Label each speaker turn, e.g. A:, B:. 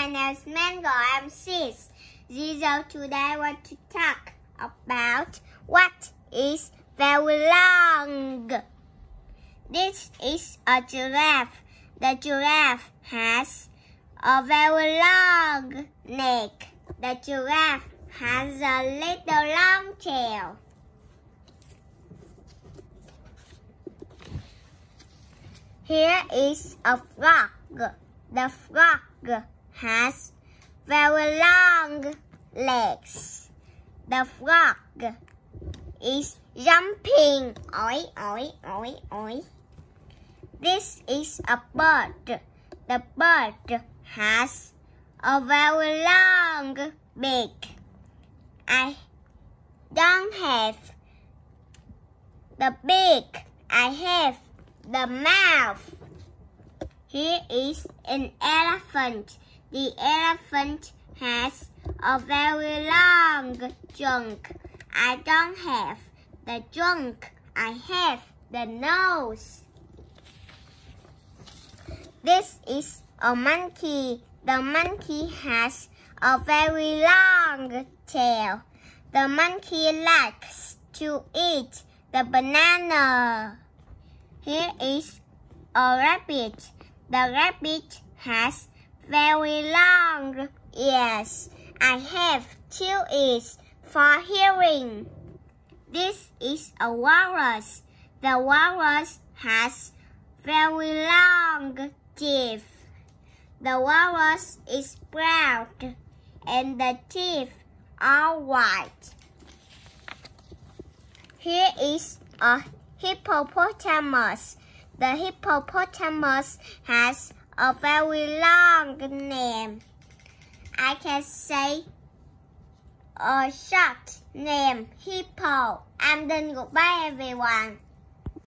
A: My name is Mango. I'm six. Zero today I want to talk about what is very long. This is a giraffe. The giraffe has a very long neck. The giraffe has a little long tail. Here is a frog. The frog has very long legs. The frog is jumping. Oi, oi, oi, oi. This is a bird. The bird has a very long beak. I don't have the beak. I have the mouth. Here is an elephant. The elephant has a very long trunk. I don't have the trunk. I have the nose. This is a monkey. The monkey has a very long tail. The monkey likes to eat the banana. Here is a rabbit. The rabbit has very long ears. I have two ears for hearing. This is a walrus. The walrus has very long teeth. The walrus is brown and the teeth are white. Here is a hippopotamus. The hippopotamus has a very long name. I can say a short name, hippo. I'm. Goodbye, everyone.